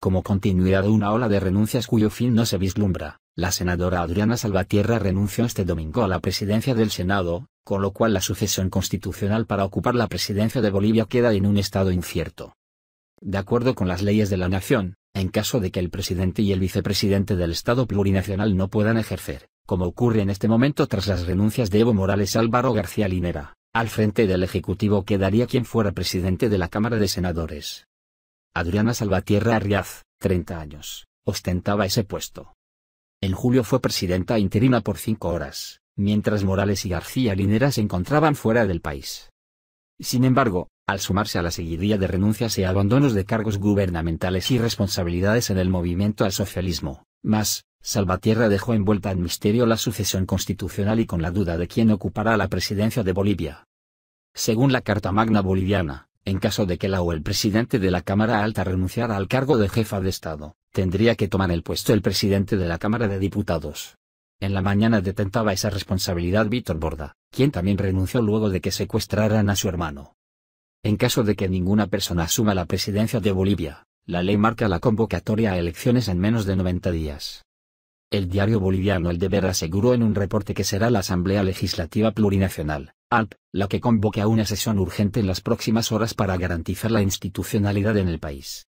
como continuidad de una ola de renuncias cuyo fin no se vislumbra, la senadora Adriana Salvatierra renunció este domingo a la presidencia del Senado, con lo cual la sucesión constitucional para ocupar la presidencia de Bolivia queda en un estado incierto. De acuerdo con las leyes de la nación, en caso de que el presidente y el vicepresidente del Estado plurinacional no puedan ejercer, como ocurre en este momento tras las renuncias de Evo Morales Álvaro García Linera, al frente del Ejecutivo quedaría quien fuera presidente de la Cámara de Senadores. Adriana Salvatierra Arriaz, 30 años, ostentaba ese puesto. En julio fue presidenta interina por cinco horas, mientras Morales y García Linera se encontraban fuera del país. Sin embargo, al sumarse a la seguidilla de renuncias y abandonos de cargos gubernamentales y responsabilidades en el movimiento al socialismo, más, Salvatierra dejó envuelta en misterio la sucesión constitucional y con la duda de quién ocupará la presidencia de Bolivia. Según la Carta Magna Boliviana, en caso de que la o el presidente de la Cámara Alta renunciara al cargo de jefa de Estado, tendría que tomar el puesto el presidente de la Cámara de Diputados. En la mañana detentaba esa responsabilidad Víctor Borda, quien también renunció luego de que secuestraran a su hermano. En caso de que ninguna persona asuma la presidencia de Bolivia, la ley marca la convocatoria a elecciones en menos de 90 días. El diario boliviano El Deber aseguró en un reporte que será la Asamblea Legislativa Plurinacional, ALP, la que convoque a una sesión urgente en las próximas horas para garantizar la institucionalidad en el país.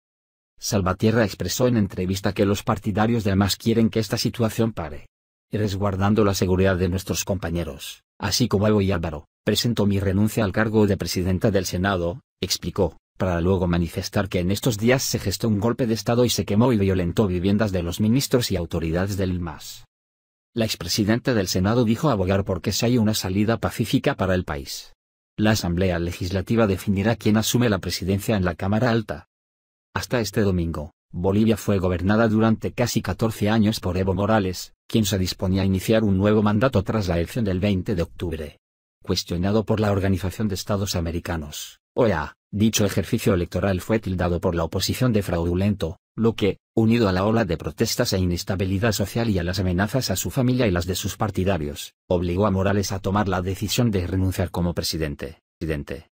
Salvatierra expresó en entrevista que los partidarios de más quieren que esta situación pare. Resguardando la seguridad de nuestros compañeros, así como Evo y Álvaro, presento mi renuncia al cargo de presidenta del Senado, explicó, para luego manifestar que en estos días se gestó un golpe de Estado y se quemó y violentó viviendas de los ministros y autoridades del MAS. La expresidenta del Senado dijo abogar por que se haya una salida pacífica para el país. La Asamblea Legislativa definirá quién asume la presidencia en la Cámara Alta. Hasta este domingo, Bolivia fue gobernada durante casi 14 años por Evo Morales, quien se disponía a iniciar un nuevo mandato tras la elección del 20 de octubre. Cuestionado por la Organización de Estados Americanos, OEA, dicho ejercicio electoral fue tildado por la oposición de fraudulento, lo que, unido a la ola de protestas e inestabilidad social y a las amenazas a su familia y las de sus partidarios, obligó a Morales a tomar la decisión de renunciar como presidente. presidente.